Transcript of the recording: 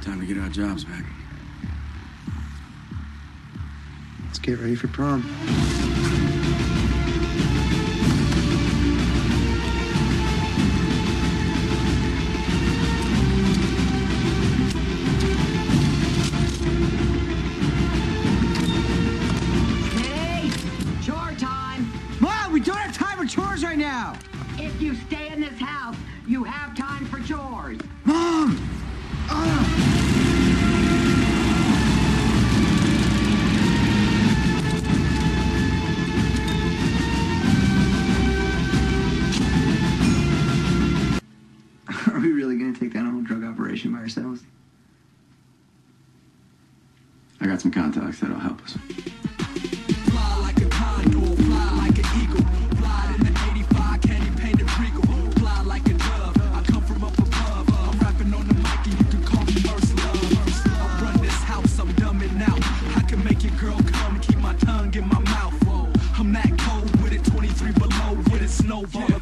Time to get our jobs back. Let's get ready for prom. Hey, chore time. Mom, we don't have time for chores right now. If you stay in this house, you have time for chores. Mom! Ah! Are we really gonna take down a whole drug operation by ourselves? I got some contacts that'll help us. Fly like a condor, fly like an eagle. Fly in the 85, candy painted regal. Fly like a dove, I come from up above. I'm rapping on the mic and you can call me first love. I run this house, I'm dumbing out. I can make your girl come, keep my tongue in my mouth. I'm that cold with it, 23 below with it, snowball.